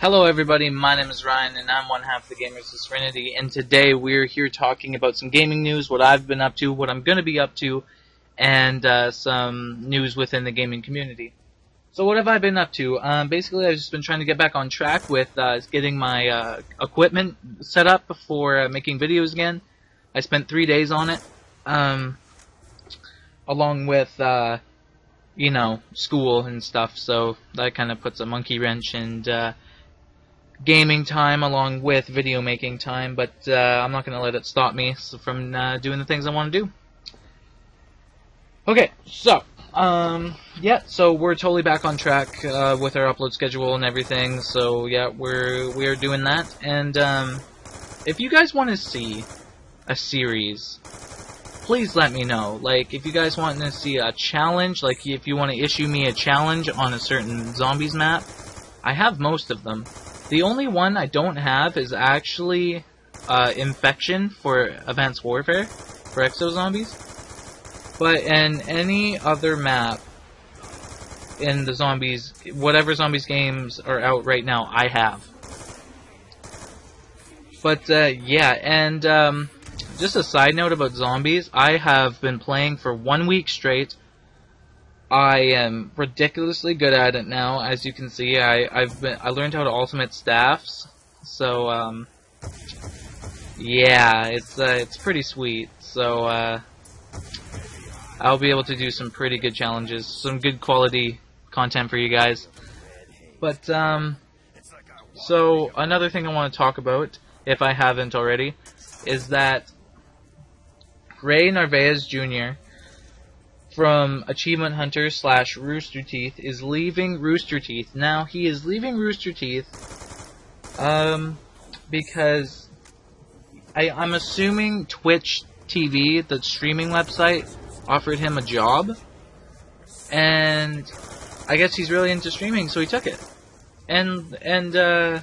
Hello everybody, my name is Ryan and I'm one half of the Gamers of Serenity and today we're here talking about some gaming news, what I've been up to, what I'm going to be up to, and uh, some news within the gaming community. So what have I been up to? Um, basically I've just been trying to get back on track with uh, getting my uh, equipment set up for uh, making videos again. I spent three days on it, um, along with, uh, you know, school and stuff, so that kind of puts a monkey wrench and uh, gaming time along with video making time, but uh, I'm not going to let it stop me from uh, doing the things I want to do. Okay, so, um, yeah, so we're totally back on track uh, with our upload schedule and everything, so yeah, we're, we're doing that, and um, if you guys want to see a series, please let me know. Like, if you guys want to see a challenge, like if you want to issue me a challenge on a certain zombies map, I have most of them. The only one I don't have is actually uh, Infection for Advanced Warfare, for Exo Zombies. But in any other map in the zombies, whatever zombies games are out right now, I have. But uh, yeah, and um, just a side note about zombies, I have been playing for one week straight I am ridiculously good at it now. As you can see, I, I've been I learned how to ultimate staffs. So um, yeah, it's uh, it's pretty sweet. So uh, I'll be able to do some pretty good challenges, some good quality content for you guys. But um, so another thing I want to talk about, if I haven't already, is that Ray Narvaez Jr from Achievement Hunter slash Rooster Teeth is leaving Rooster Teeth. Now, he is leaving Rooster Teeth, um, because I, I'm assuming Twitch TV, the streaming website, offered him a job, and I guess he's really into streaming, so he took it. And, and, uh,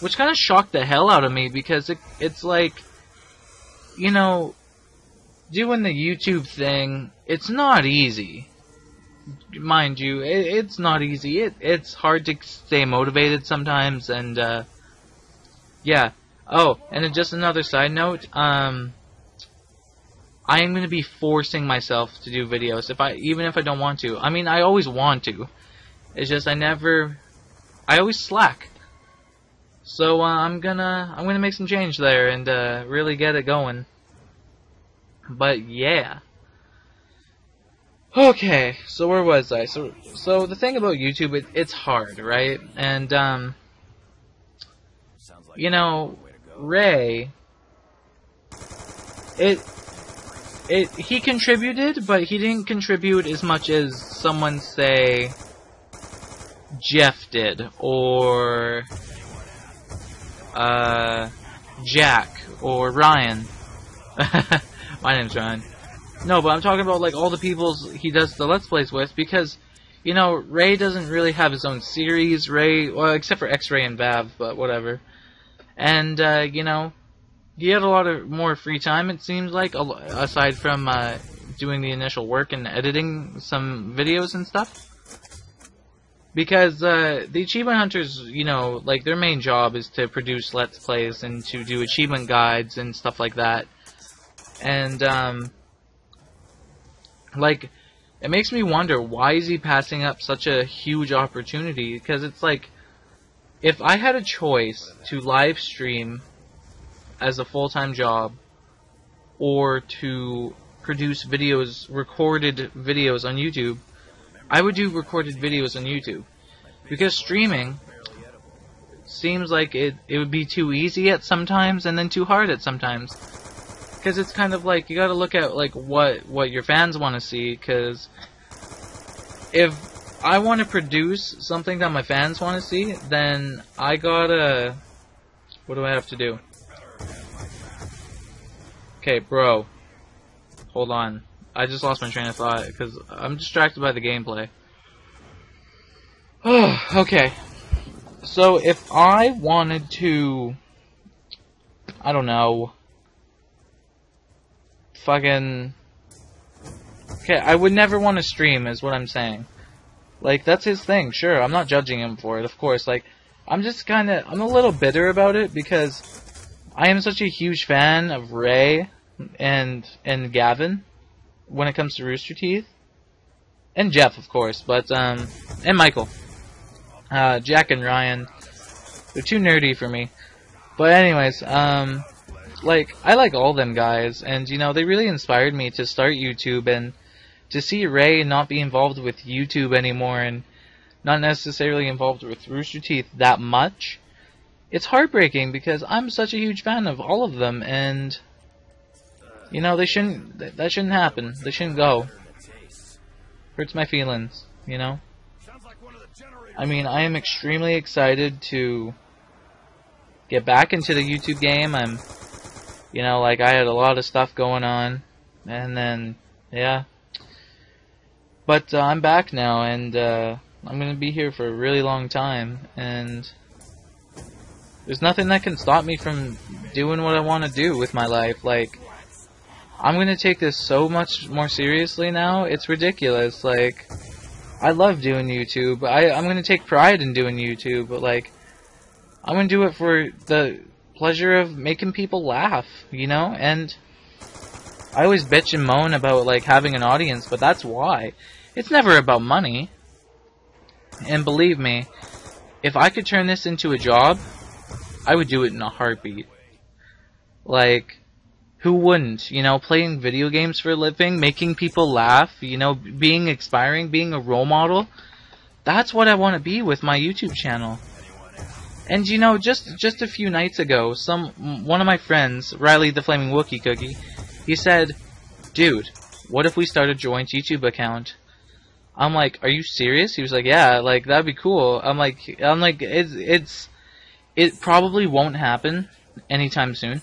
which kind of shocked the hell out of me, because it, it's like, you know, doing the YouTube thing, it's not easy. Mind you, it, it's not easy. It it's hard to stay motivated sometimes, and uh, yeah. Oh, and just another side note. Um, I am going to be forcing myself to do videos if I even if I don't want to. I mean, I always want to. It's just I never. I always slack. So uh, I'm gonna I'm gonna make some change there and uh, really get it going. But yeah. Okay, so where was I? So so the thing about YouTube, it, it's hard, right? And um, you know, Ray, it it he contributed, but he didn't contribute as much as someone say Geoff did or uh Jack or Ryan. My name's Ryan. No, but I'm talking about like all the people he does the Let's Plays with because, you know, Ray doesn't really have his own series. Ray, well, except for X-Ray and Vav, but whatever. And uh, you know, he had a lot of more free time. It seems like, aside from uh, doing the initial work and editing some videos and stuff. Because uh, the achievement hunters, you know, like their main job is to produce let's plays and to do achievement guides and stuff like that and um, like it makes me wonder why is he passing up such a huge opportunity? Because it's like if I had a choice to live stream as a full-time job or to produce videos recorded videos on YouTube I would do recorded videos on YouTube. Because streaming seems like it it would be too easy at sometimes and then too hard at sometimes because it's kind of like you got to look at like what what your fans want to see. Because if I want to produce something that my fans want to see, then I gotta. What do I have to do? Okay, bro. Hold on. I just lost my train of thought because I'm distracted by the gameplay. okay. So if I wanted to, I don't know, fucking. Okay, I would never want to stream, is what I'm saying. Like, that's his thing, sure, I'm not judging him for it, of course. Like, I'm just kind of I'm a little bitter about it because I am such a huge fan of Ray and and Gavin when it comes to Rooster Teeth, and Geoff, of course, but um, and Michael, uh, Jack and Ryan, they're too nerdy for me. But anyways, um, like I like all them guys, and you know they really inspired me to start YouTube and to see Ray not be involved with YouTube anymore and not necessarily involved with Rooster Teeth that much. It's heartbreaking because I'm such a huge fan of all of them, and you know, they shouldn't. That shouldn't happen. They shouldn't go. Hurts my feelings. You know. I mean, I am extremely excited to get back into the YouTube game. I'm, you know, like I had a lot of stuff going on, and then yeah. But uh, I'm back now, and uh, I'm gonna be here for a really long time, and there's nothing that can stop me from doing what I want to do with my life. Like, I'm gonna take this so much more seriously now. It's ridiculous. Like, I love doing YouTube. I I'm gonna take pride in doing YouTube, but like, I'm gonna do it for the pleasure of making people laugh, you know. And I always bitch and moan about like having an audience, but that's why. It's never about money. And believe me, if I could turn this into a job, I would do it in a heartbeat. Like, who wouldn't? You know, playing video games for a living, making people laugh, you know, being inspiring, being a role model. That's what I want to be with my YouTube channel. And you know, just just a few nights ago, some one of my friends, Riley the Flaming Wookie Cookie, he said, "Dude, what if we start a joint YouTube account?" I'm like, "Are you serious?" He was like, "Yeah, like that'd be cool." I'm like, I'm like, it's it's it probably won't happen anytime soon.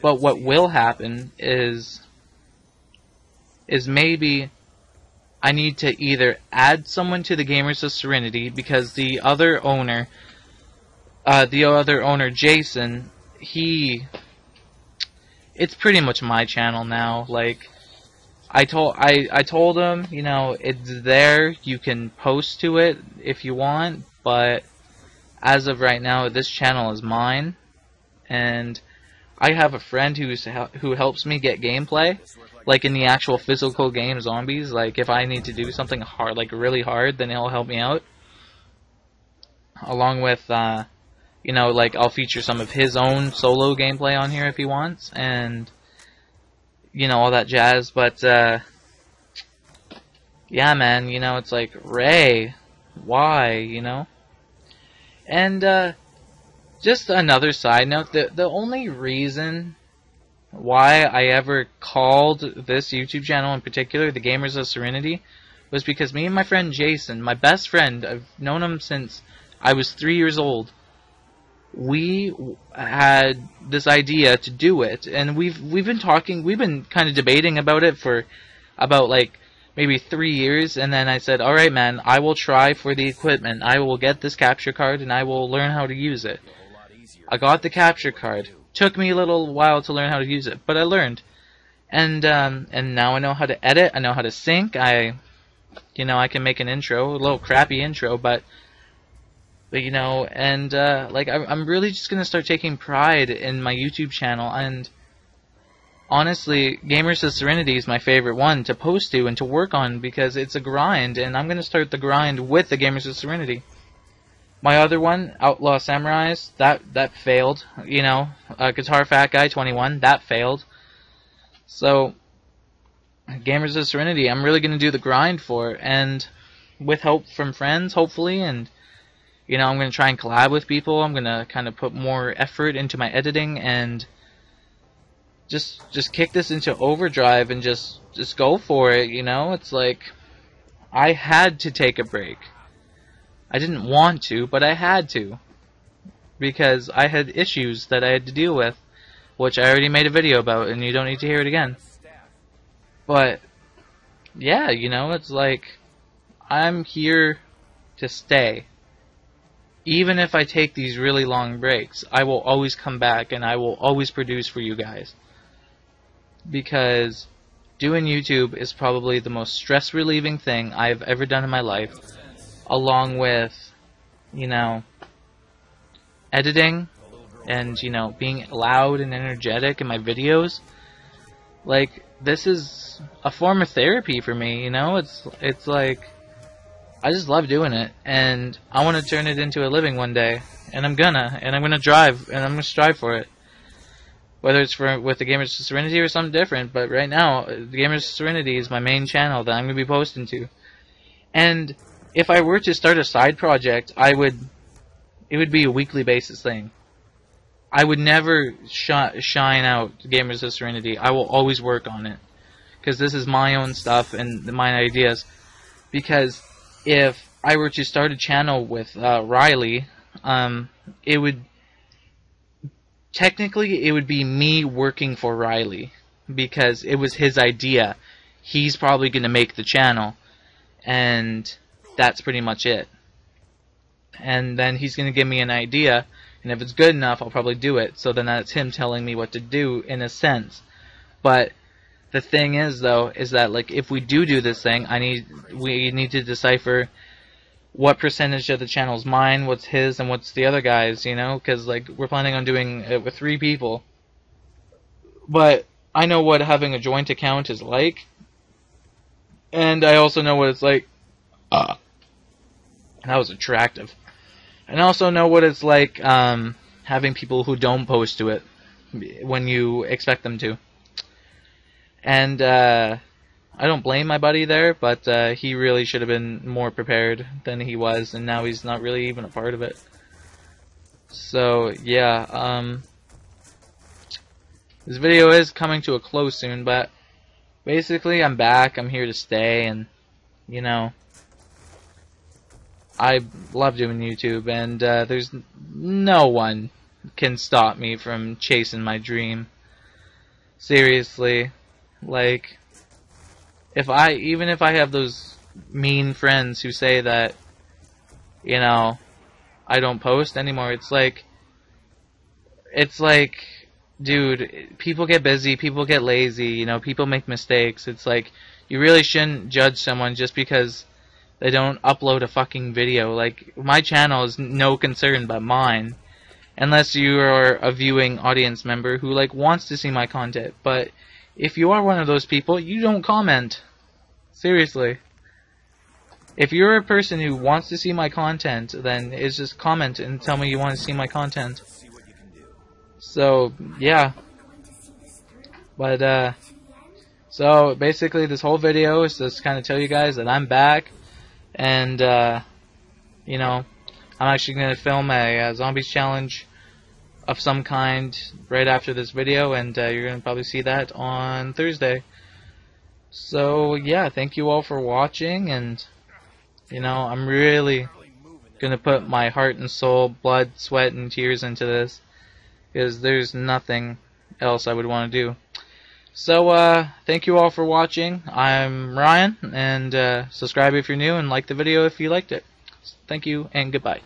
But what will happen is is maybe I need to either add someone to the Gamers of Serenity because the other owner, uh, the other owner, Jason, he, it's pretty much my channel now. Like, I told I I told him, you know, it's there. You can post to it if you want, but as of right now, this channel is mine, and I have a friend who's who helps me get gameplay, like in the actual physical game zombies. Like if I need to do something hard, like really hard, then he'll help me out. Along with, uh, you know, like I'll feature some of his own solo gameplay on here if he wants, and you know all that jazz. But uh, yeah, man, you know it's like Ray, why, you know, and. Uh, just another side note, the the only reason why I ever called this YouTube channel in particular, the Gamers of Serenity, was because me and my friend Jason, my best friend, I've known him since I was three years old. We had this idea to do it, and we've we've been talking, we've been kind of debating about it for about like maybe three years, and then I said, "All right, man, I will try for the equipment. I will get this capture card, and I will learn how to use it." I got the capture card. Took me a little while to learn how to use it, but I learned. And um, and now I know how to edit. I know how to sync. I, you know, I can make an intro, a little crappy intro, but, but you know, and uh, like I, I'm really just gonna start taking pride in my YouTube channel. And honestly, Gamers of Serenity is my favorite one to post to and to work on because it's a grind, and I'm gonna start the grind with the Gamers of Serenity. My other one, Outlaw Samurais, that that failed. You know, uh, Guitar Fat Guy 21, that failed. So, Gamers of Serenity, I'm really gonna do the grind for, and with help from friends, hopefully, and you know, I'm gonna try and collab with people. I'm gonna kind of put more effort into my editing and just just kick this into overdrive and just just go for it. You know, it's like I had to take a break. I didn't want to, but I had to. Because I had issues that I had to deal with, which I already made a video about, and you don't need to hear it again. But, yeah, you know, it's like, I'm here to stay. Even if I take these really long breaks, I will always come back and I will always produce for you guys. Because doing YouTube is probably the most stress relieving thing I've ever done in my life along with, you know, editing and you know being loud and energetic in my videos like this is a form of therapy for me you know it's it's like I just love doing it and I want to turn it into a living one day and I'm gonna and I'm gonna drive and I'm gonna strive for it whether it's for with the Gamers Serenity or something different but right now the Gamers Serenity is my main channel that I'm gonna be posting to and if I were to start a side project I would it would be a weekly basis thing I would never sh shine out Gamers of Serenity. I will always work on it. Because this is my own stuff and my ideas. Because if I were to start a channel with uh, Riley, um, it would... Technically, it would be me working for Riley. Because it was his idea. He's probably going to make the channel. And that's pretty much it. And then he's going to give me an idea and if it's good enough, I'll probably do it. So then that's him telling me what to do in a sense. But the thing is, though, is that like if we do do this thing, I need we need to decipher what percentage of the channel's mine, what's his, and what's the other guy's. You know, because like we're planning on doing it with three people. But I know what having a joint account is like, and I also know what it's like. Uh, that was attractive and also know what it's like um, having people who don't post to it when you expect them to. And uh, I don't blame my buddy there, but uh, he really should have been more prepared than he was, and now he's not really even a part of it. So yeah, um, this video is coming to a close soon, but basically I'm back. I'm here to stay, and you know. I love doing YouTube, and uh, there's no one can stop me from chasing my dream. Seriously, like, if I, even if I have those mean friends who say that, you know, I don't post anymore, it's like, it's like, dude, people get busy, people get lazy, you know, people make mistakes. It's like, you really shouldn't judge someone just because they don't upload a fucking video. Like, my channel is no concern but mine. Unless you are a viewing audience member who, like, wants to see my content. But if you are one of those people, you don't comment. Seriously. If you're a person who wants to see my content, then it's just comment and tell me you want to see my content. So, yeah. But, uh, so basically this whole video is just kind of tell you guys that I'm back and uh, you know, I'm actually going to film a, a, zombies challenge of some kind right after this video, and uh, you're going to probably see that on Thursday. So yeah, thank you all for watching, and you know, I'm really gonna put my heart and soul, blood, sweat, and tears into this, because there's nothing else I would want to do. So, uh, thank you all for watching. I'm Ryan, and uh, subscribe if you're new, and like the video if you liked it. Thank you, and goodbye.